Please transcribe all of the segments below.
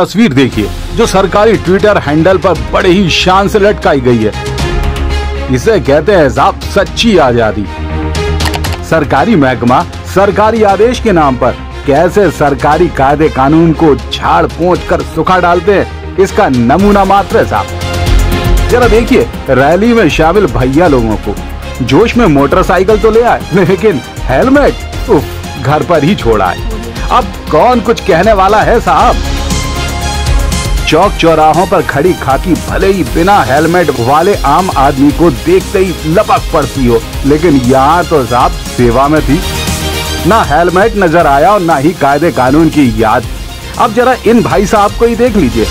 तस्वीर देखिए जो सरकारी ट्विटर हैंडल पर बड़े ही शान से लटकाई गई है। इसे कहते हैं साहब सच्ची आज़ादी। सरकारी महकमा सरकारी आदेश के नाम पर कैसे सरकारी कायदे कानून को झाड़ पोंछ कर सुखा डालते हैं इसका नमूना मात्र है साहब। जरा देखिए रैली में शामिल भैया लोगों को। जोश में मोटरसाइकिल तो ले आए लेकिन हेलमेट उफ, घर पर ही छोड़ा है अब कौन कुछ कहने वाला है साहब? चौक चौराहों पर खड़ी खाकी भले ही बिना हेलमेट वाले आम आदमी को देखते ही लपक पड़ती हो, लेकिन यहाँ तो साहब सेवा में थी। ना हेलमेट नज़र आया और ना ही कायदे कानून की याद। अब जरा इन भाई साहब को ही देख लीजिए।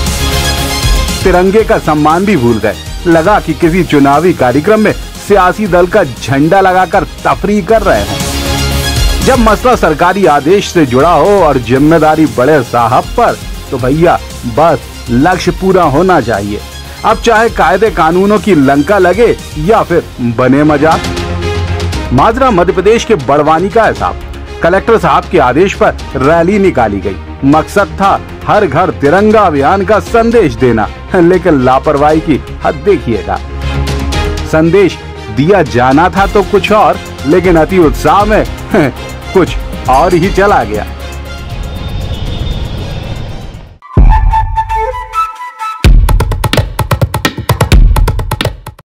तिरंगे का सम्मान भी भूल गए। लगा कि किसी चुनावी कार्यक्रम में सियासी दल का झंडा लगाकर तफरी कर रहे हैं। जब मसला सरकारी आदेश से जुड़ा हो और ज़िम्मेदारी बड़े साहब पर तो भैया, बस। लक्ष्य पूरा होना चाहिए। अब चाहे कायदे कानूनों की लंका लगे या फिर बने मज़ाक। माजरा मध्य प्रदेश के बड़वानी का है साहब कलेक्टर साहब के आदेश पर रैली निकाली गई। मकसद था हर घर तिरंगा अभियान का संदेश देना, लेकिन लापरवाही की हद देखिएगा। संदेश दिया जाना था तो कुछ और, लेकिन अति उत्साह में कुछ और ही चला गया।